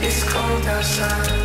It's cold outside.